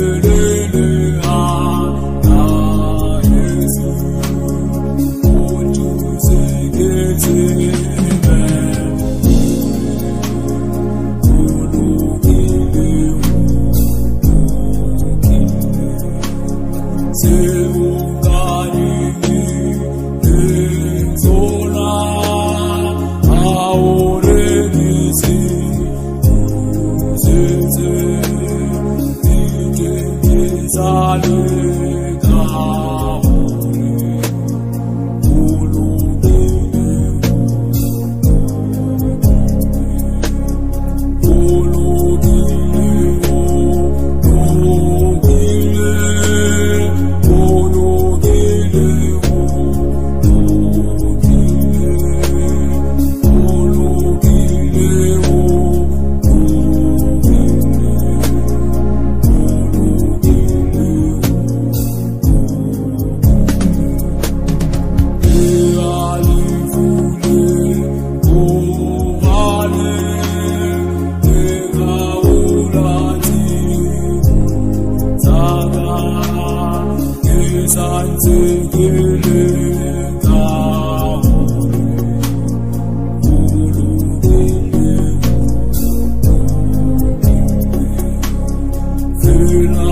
do, do. Salut. Ahora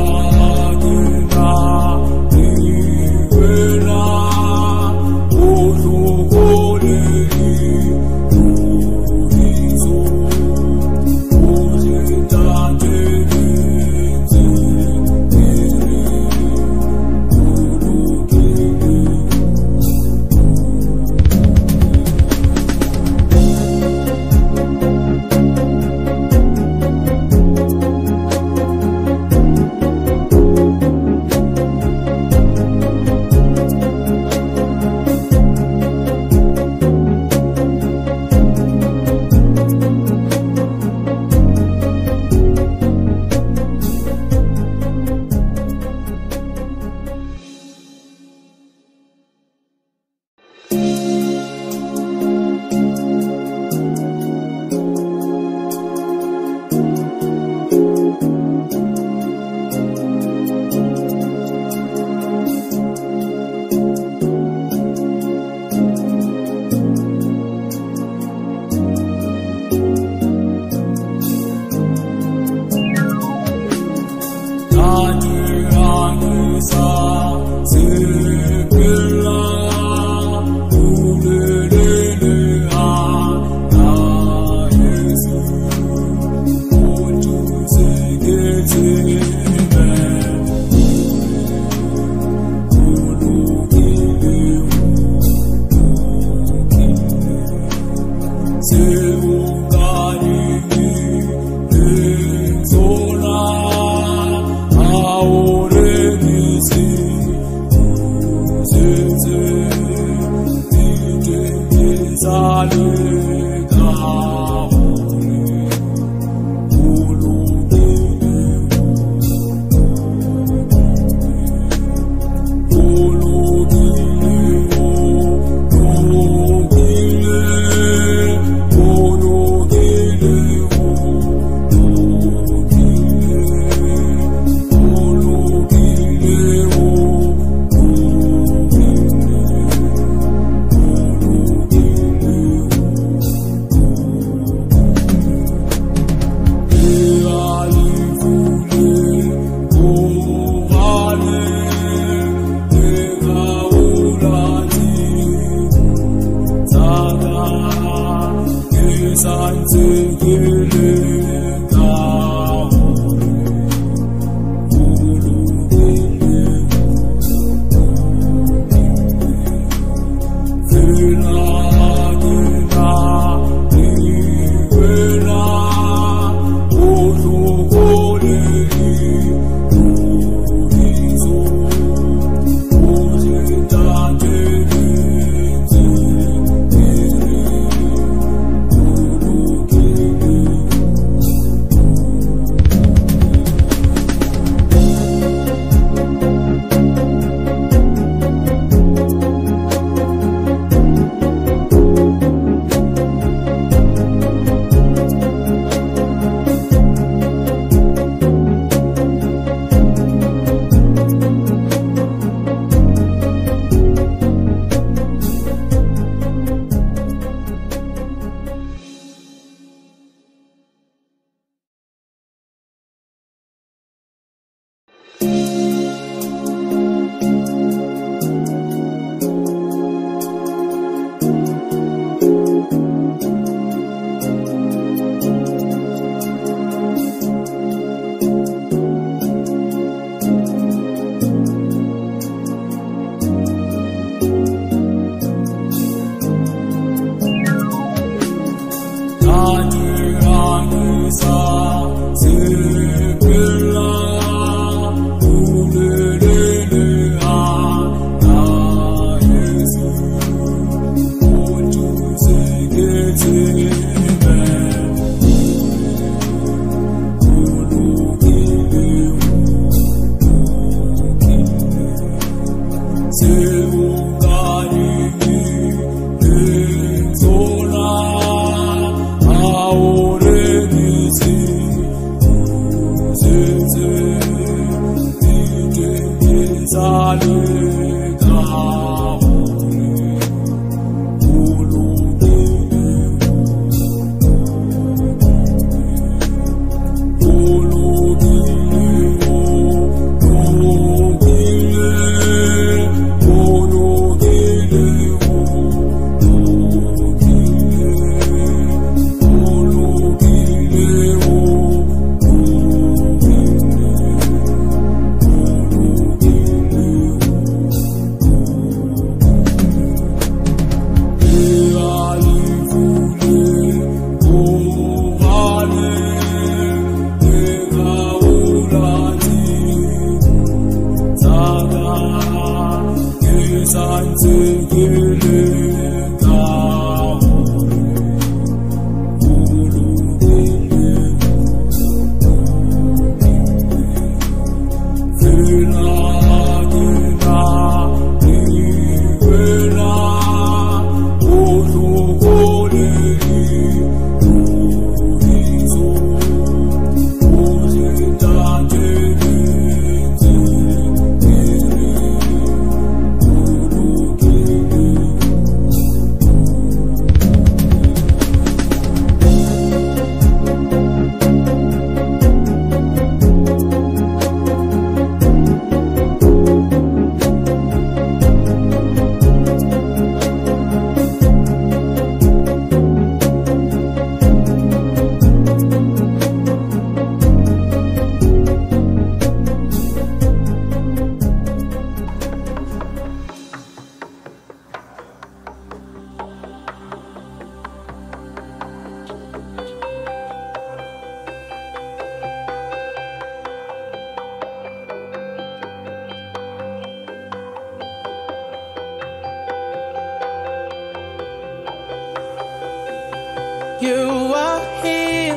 You are here,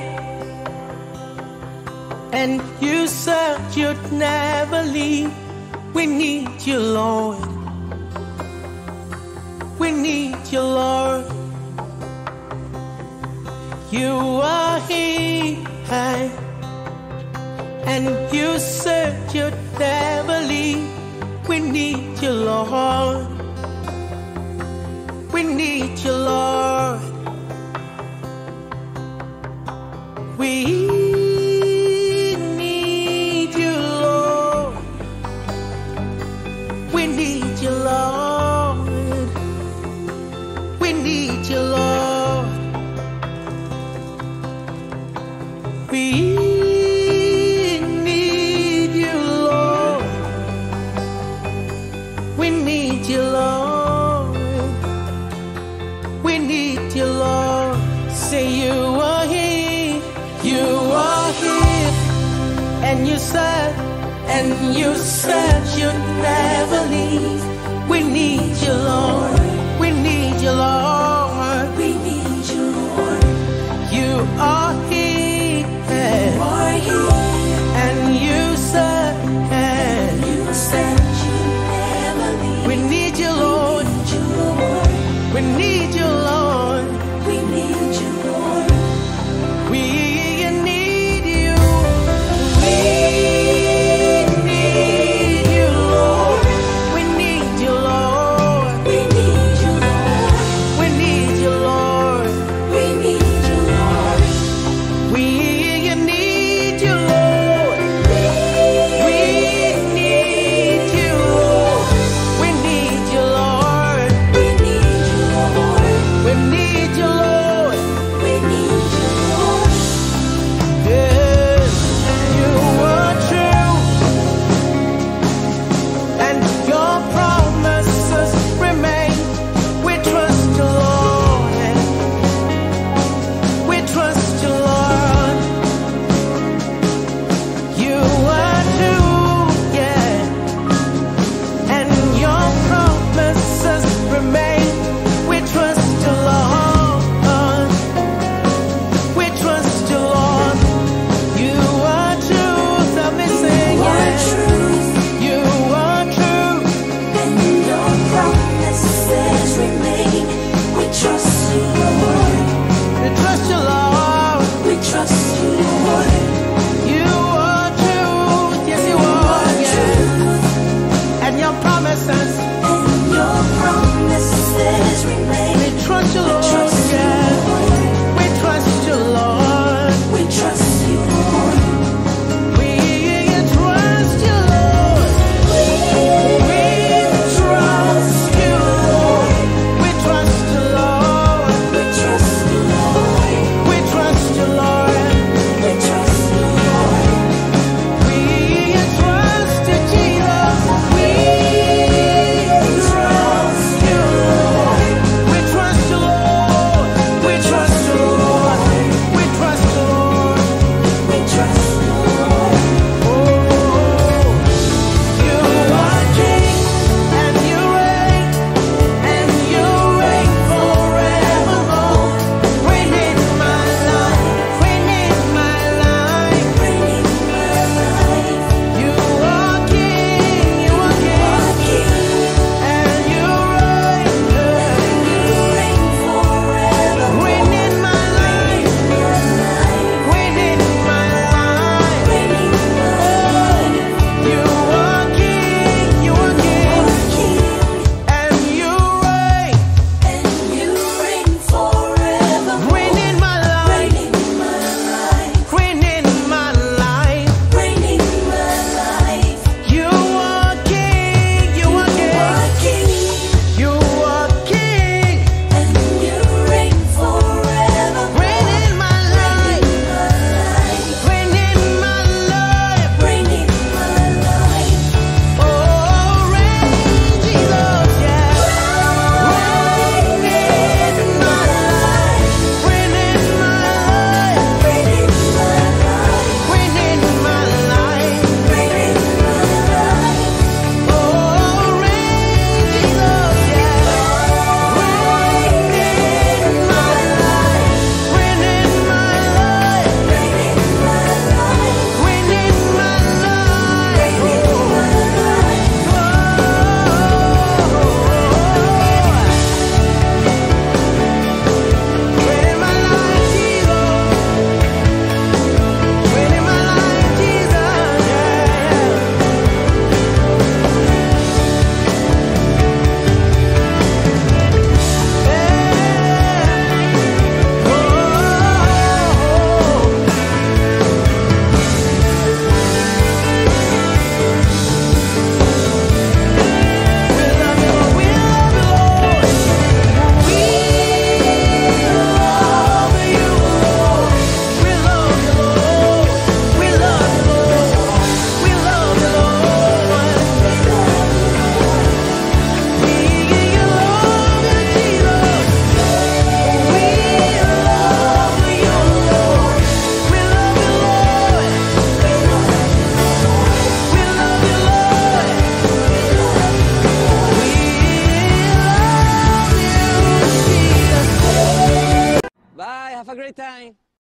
and you said you'd never leave. We need you, Lord. We need you, Lord. You are here, and you said you'd never leave. We need you, Lord. We need you, Lord. We need you, Lord. We need you, Lord. We need you, Lord. We need you, Lord. We need you, Lord. We need you, Lord. Say you you said, and you said you'd never leave. We need you, Lord. We need you, Lord. We need you, Lord. You are here, Are you? and you said, and You said you'd never leave. we need you, Lord. Need you, Lord. We need you,